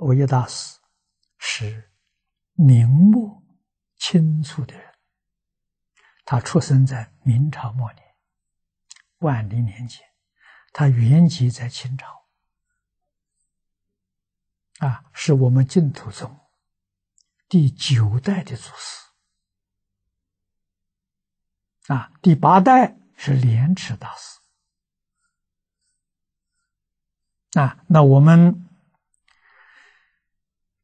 欧耶大师是明末清初的人，他出生在明朝末年，万历年间，他原籍在清朝，啊，是我们净土宗第九代的祖师，啊，第八代是莲池大师，啊，那我们。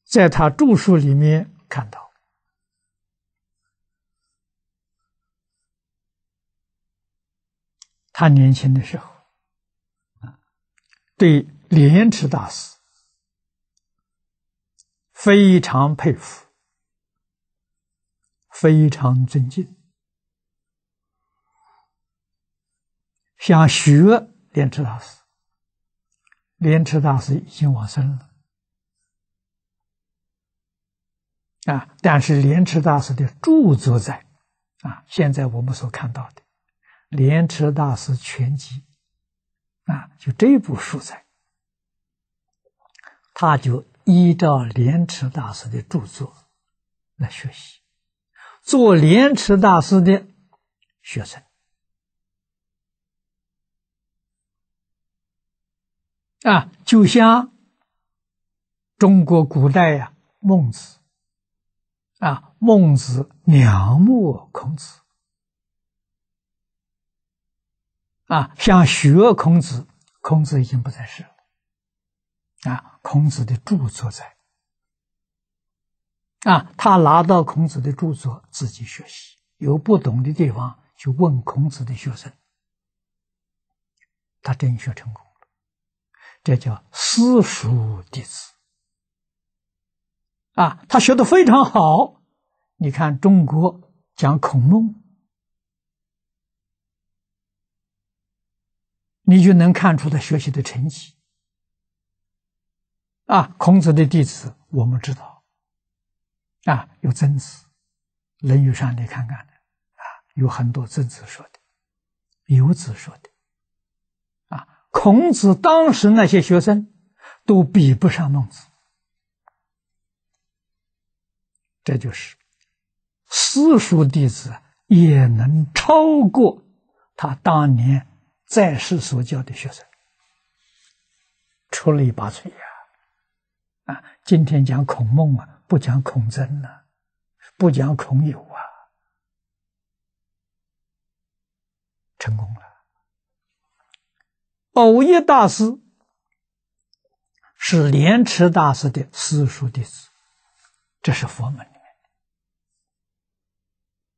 在他著述里面看到，他年轻的时候，对莲池大师非常佩服，非常尊敬，想学莲池大师。莲池大师已经往生了。啊！但是莲池大师的著作在，啊，现在我们所看到的《莲池大师全集》，啊，就这部书在，他就依照莲池大师的著作来学习，做莲池大师的学生，啊，就像中国古代呀，孟子。啊，孟子仰慕孔子，啊，想学孔子，孔子已经不在世了，啊，孔子的著作在，啊，他拿到孔子的著作自己学习，有不懂的地方就问孔子的学生，他真学成功了，这叫私塾弟子。啊，他学的非常好。你看，中国讲孔孟，你就能看出他学习的成绩。啊，孔子的弟子我们知道，啊，有曾子，《论语》上你看看，啊，有很多曾子说的，游子说的，啊，孔子当时那些学生都比不上孟子。这就是私塾弟子也能超过他当年在世所教的学生，出类拔萃呀！啊，今天讲孔孟啊，不讲孔曾了，不讲孔有啊，成功了。偶一大师是莲池大师的私塾弟子，这是佛门。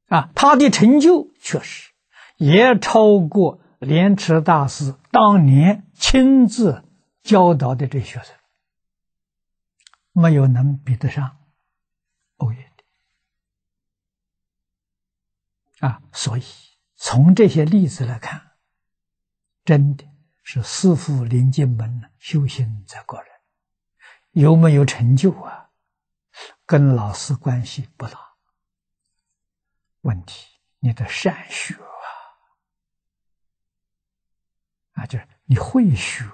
啊，他的成就确实也超过莲池大师当年亲自教导的这学生，没有能比得上欧耶的。啊，所以从这些例子来看，真的是师父临进门，修行在个人，有没有成就啊？跟老师关系不大。问题，你的善学啊，啊，就是你会学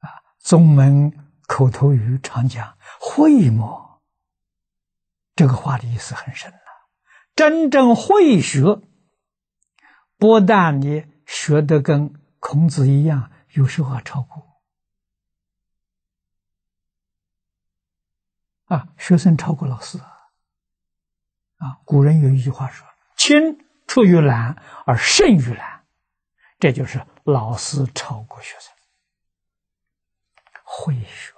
啊，宗门口头语常讲会么？这个话的意思很深呐。真正会学，不但你学的跟孔子一样，有时候还超过啊，学生超过老师。啊古人有一句话说：“青出于蓝而胜于蓝”，这就是老师超过学生，会学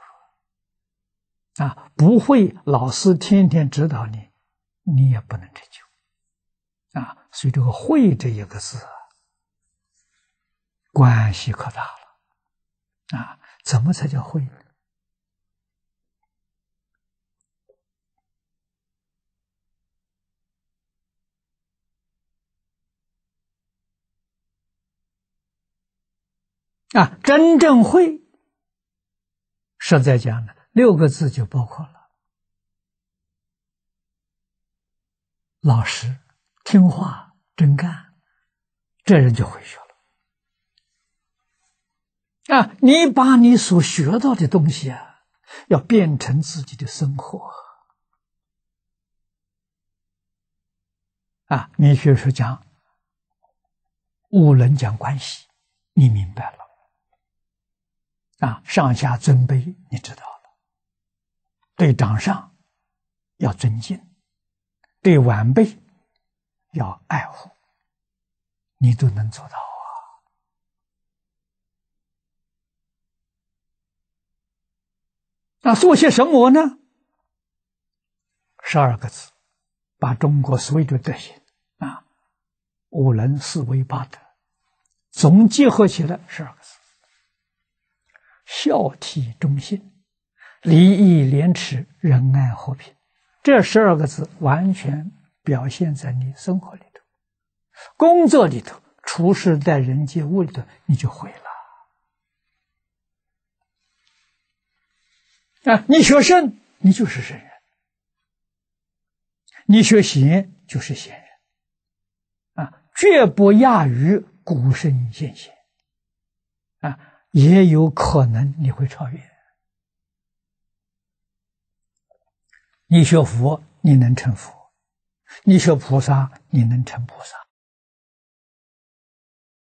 啊，不会，老师天天指导你，你也不能成就啊。所以这个“会”这一个字，关系可大了啊。怎么才叫会呢？啊，真正会，实在讲呢，六个字就包括了：老实、听话、真干，这人就会学了。啊，你把你所学到的东西啊，要变成自己的生活。啊，你学说讲五伦讲关系，你明白了。啊，上下尊卑，你知道了。对长上要尊敬，对晚辈要爱护，你都能做到啊。那做些什么呢？十二个字，把中国所有的德行啊，五伦、四维、八德，总结合起来十二个字。孝悌忠信、礼义廉耻、仁爱和平，这十二个字完全表现在你生活里头、工作里头、处事在人接物里头，你就会了。啊，你学圣，你就是圣人；你学贤，就是贤人。啊，绝不亚于古圣先贤。啊。也有可能你会超越。你学佛，你能成佛；你学菩萨，你能成菩萨。